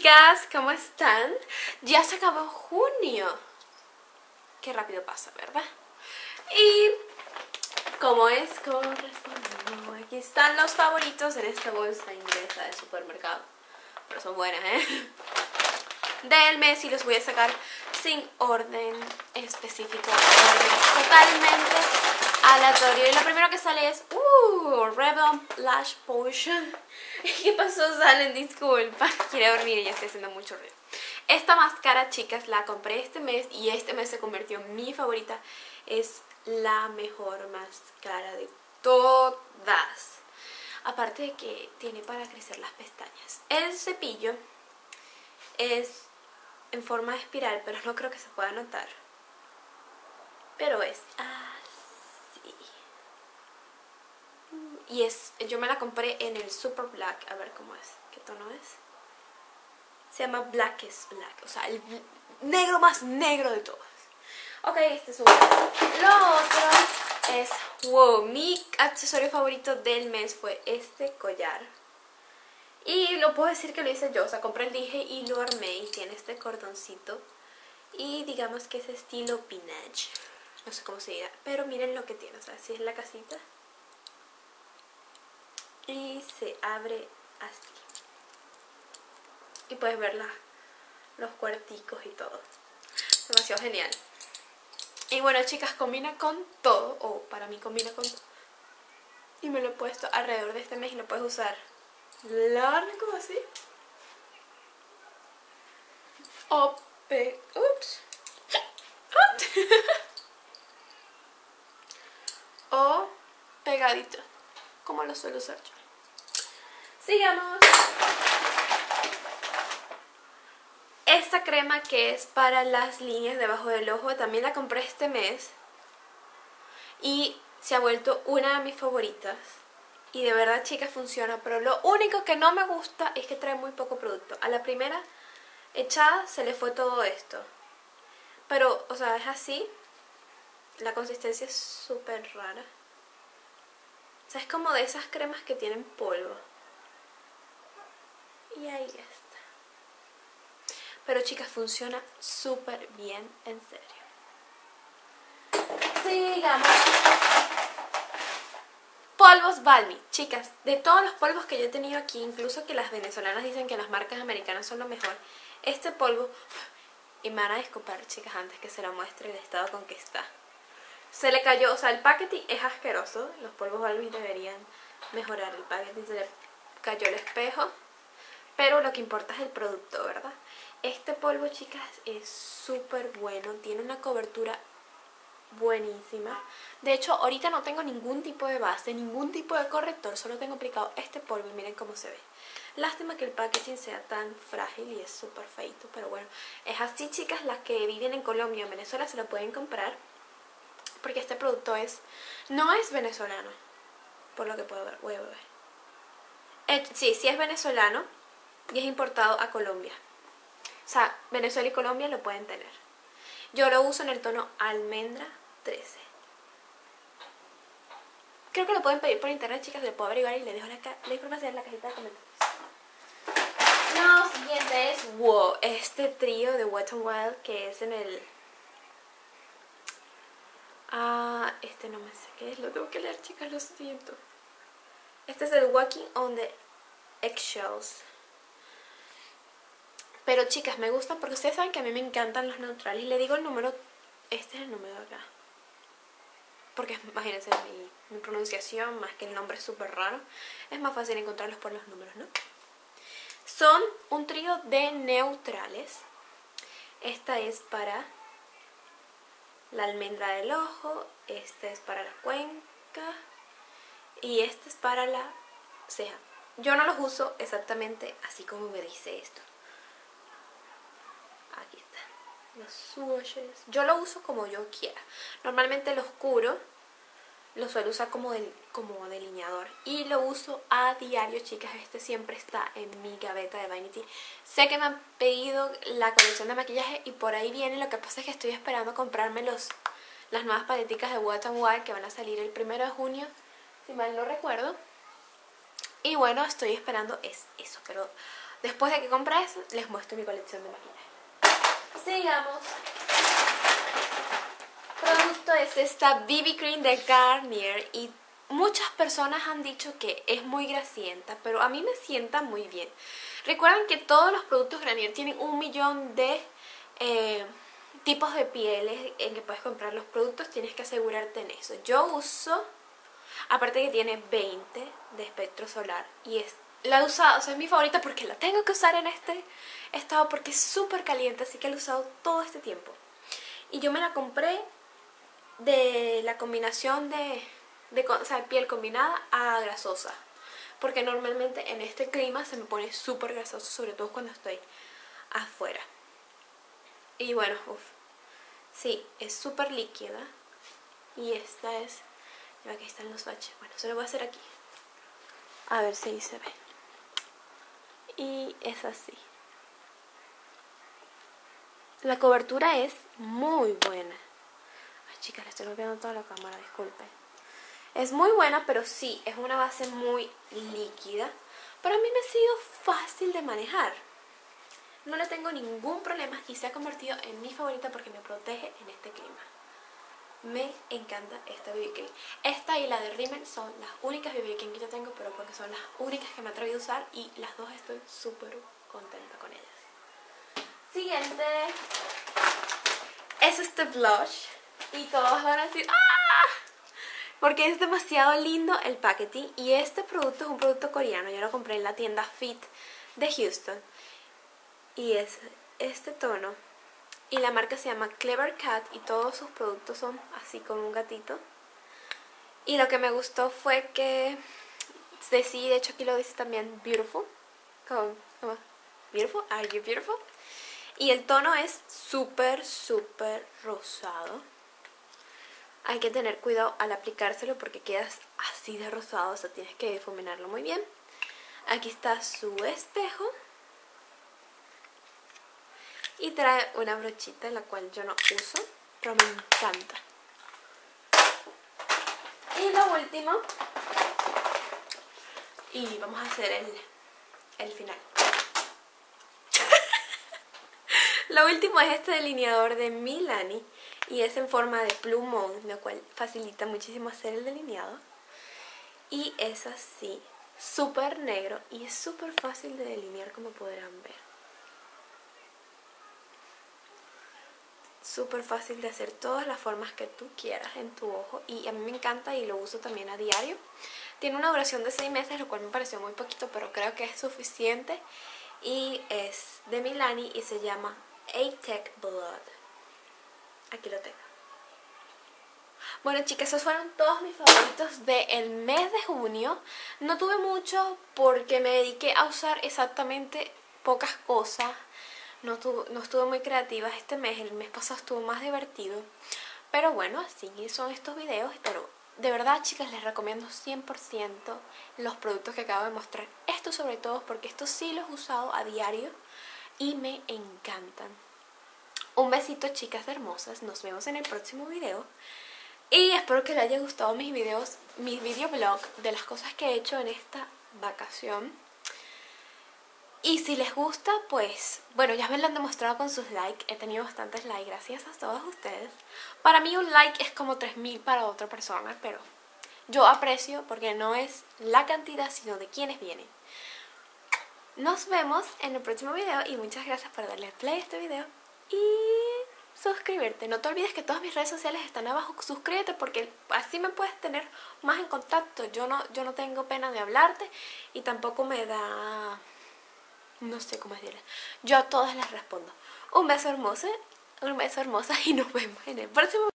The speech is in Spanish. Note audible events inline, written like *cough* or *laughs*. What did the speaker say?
chicas, ¿cómo están? Ya se acabó junio. Qué rápido pasa, ¿verdad? Y como es correspondido, aquí están los favoritos en esta bolsa inglesa de supermercado. Pero son buenas, ¿eh? Del mes y los voy a sacar sin orden específico, totalmente aleatorio. Y lo primero que sale es, uh, Rebel Lash Potion. *laughs* ¿Qué pasó, Salen? Disculpa. Quiero dormir y ya estoy haciendo mucho ruido. Esta máscara, chicas, la compré este mes y este mes se convirtió en mi favorita. Es la mejor máscara de todas. Aparte de que tiene para crecer las pestañas. El cepillo es en forma de espiral, pero no creo que se pueda notar. Pero es Y es, yo me la compré en el Super Black, a ver cómo es, qué tono es. Se llama Blackest Black, o sea, el negro más negro de todos. Ok, este es uno. Lo otro es, wow, mi accesorio favorito del mes fue este collar. Y lo puedo decir que lo hice yo, o sea, compré el dije y lo armé y tiene este cordoncito. Y digamos que es estilo pinage, no sé cómo se pero miren lo que tiene, o sea, así es la casita. Y se abre así. Y puedes ver los cuarticos y todo. Demasiado genial. Y bueno, chicas, combina con todo, o para mí combina con todo. Y me lo he puesto alrededor de este mes y lo puedes usar largo así. O pe... Ups. *laughs* *laughs* o pegadito, como lo suelo usar yo. Sigamos. Esta crema que es para las líneas debajo del ojo, también la compré este mes. Y se ha vuelto una de mis favoritas. Y de verdad, chicas, funciona. Pero lo único que no me gusta es que trae muy poco producto. A la primera echada se le fue todo esto. Pero, o sea, es así. La consistencia es súper rara. O sea, es como de esas cremas que tienen polvo. Y ahí está. Pero chicas, funciona súper bien, en serio. Sigamos. Polvos Balmy. Chicas, de todos los polvos que yo he tenido aquí, incluso que las venezolanas dicen que las marcas americanas son lo mejor, este polvo, y me van a disculpar chicas antes que se lo muestre el estado con que está. Se le cayó, o sea, el packaging es asqueroso, los polvos Balmy deberían mejorar el packaging, se le cayó el espejo, pero lo que importa es el producto, ¿verdad? Este polvo, chicas, es súper bueno, tiene una cobertura buenísima. De hecho, ahorita no tengo ningún tipo de base, ningún tipo de corrector, solo tengo aplicado este polvo y miren cómo se ve. Lástima que el packaging sea tan frágil y es súper feito, pero bueno, es así chicas, las que viven en Colombia o en Venezuela se lo pueden comprar, porque este producto es, no es venezolano, por lo que puedo ver, voy a ver. Eh, sí, sí es venezolano y es importado a Colombia. O sea, Venezuela y Colombia lo pueden tener. Yo lo uso en el tono almendra 13. Creo que lo pueden pedir por internet, chicas, le puedo averiguar y le dejo la, la información en la cajita de comentarios. Lo siguiente es, wow, este trío de Wet n Wild que es en el... Ah, este no me sé qué es, lo tengo que leer, chicas, lo siento. Este es el Walking on the Eggshells. Pero chicas, me gusta porque ustedes saben que a mí me encantan los neutrales. Y le digo el número, este es el número de acá. Porque imagínense mi pronunciación, más que el nombre es súper raro. Es más fácil encontrarlos por los números, ¿no? Son un trío de neutrales. Esta es para la almendra del ojo. Esta es para la cuenca. Y esta es para la ceja. Yo no los uso exactamente así como me dice esto los swatches. Yo lo uso como yo quiera. Normalmente lo oscuro lo suelo usar como, del, como delineador. Y lo uso a diario, chicas. Este siempre está en mi gaveta de Vanity. Sé que me han pedido la colección de maquillaje y por ahí viene. Lo que pasa es que estoy esperando comprarme los, las nuevas paleticas de Wet n Wild que van a salir el primero de junio, si mal no recuerdo. Y bueno, estoy esperando es eso, pero Después de que compre eso, les muestro mi colección de maquillaje. Sigamos. Producto es esta BB Cream de Garnier y muchas personas han dicho que es muy grasienta, pero a mí me sienta muy bien. Recuerden que todos los productos Garnier tienen un millón de eh, tipos de pieles en que puedes comprar los productos, tienes que asegurarte en eso. Yo uso, aparte que tiene 20 de espectro solar y es, la he usado, o sea, es mi favorita porque la tengo que usar en este estado porque es súper caliente, así que la he usado todo este tiempo. Y yo me la compré de la combinación de, de sea, piel combinada a grasosa. Porque normalmente en este clima se me pone súper grasoso, sobre todo cuando estoy afuera. Y bueno, uff. Sí, es súper líquida. Y esta es... Ya que están los baches. Bueno, se lo voy a hacer aquí. A ver si se ve. Y es así. La cobertura es muy buena. Chicas, le estoy golpeando toda la cámara, disculpen. Es muy buena, pero sí, es una base muy líquida. Pero a mí me ha sido fácil de manejar. No le tengo ningún problema y se ha convertido en mi favorita porque me protege en este clima. Me encanta esta BB Cream. Esta y la de Rimmel son las únicas BB Cream que yo tengo, pero porque son las únicas que me he atrevido a usar y las dos estoy súper contenta con ellas. Siguiente es este blush. Y todos van a decir ¡Ah! Porque es demasiado lindo el packaging. Y este producto es un producto coreano. Yo lo compré en la tienda Fit de Houston. Y es este tono. Y la marca se llama Clever Cat. Y todos sus productos son así con un gatito. Y lo que me gustó fue que... Sí, de hecho aquí lo dice también Beautiful. Con, Beautiful, are you beautiful? Y el tono es súper, súper rosado. Hay que tener cuidado al aplicárselo porque quedas así de rosado, o sea, tienes que difuminarlo muy bien. Aquí está su espejo. Y trae una brochita, la cual yo no uso, pero me encanta. Y lo último, y vamos a hacer el, el final. *laughs* Lo último es este delineador de Milani y es en forma de plumón, lo cual facilita muchísimo hacer el delineado. Y es así, súper negro y es súper fácil de delinear como podrán ver. Súper fácil de hacer todas las formas que tú quieras en tu ojo y a mí me encanta y lo uso también a diario. Tiene una duración de 6 meses, lo cual me pareció muy poquito, pero creo que es suficiente. Y es de Milani y se llama A-Tech Blood. Aquí lo tengo. Bueno chicas, esos fueron todos mis favoritos del mes de junio. No tuve mucho porque me dediqué a usar exactamente pocas cosas. No, estuve muy creativa este mes, el mes pasado estuvo más divertido. Pero bueno, así son estos videos, pero de verdad chicas les recomiendo 100% los productos que acabo de mostrar. Esto sobre todo porque estos sí los he usado a diario y me encantan. Un besito chicas hermosas, nos vemos en el próximo video. Y espero que les haya gustado mis videos, mis videoblog de las cosas que he hecho en esta vacación. Y si les gusta, pues, bueno, ya me lo han demostrado con sus likes. He tenido bastantes likes, gracias a todos ustedes. Para mí un like es como 3000 para otra persona, pero yo aprecio porque no es la cantidad, sino de quienes vienen. Nos vemos en el próximo video y muchas gracias por darle play a este video y suscribirte. No te olvides que todas mis redes sociales están abajo. Suscríbete porque así me puedes tener más en contacto. Yo no, yo no tengo pena de hablarte y tampoco me da... No sé cómo decirle. Yo a todas les respondo. Un beso hermoso, un beso hermosa y nos vemos en el próximo